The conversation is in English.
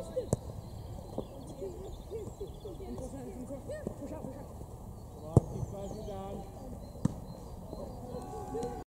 Push up.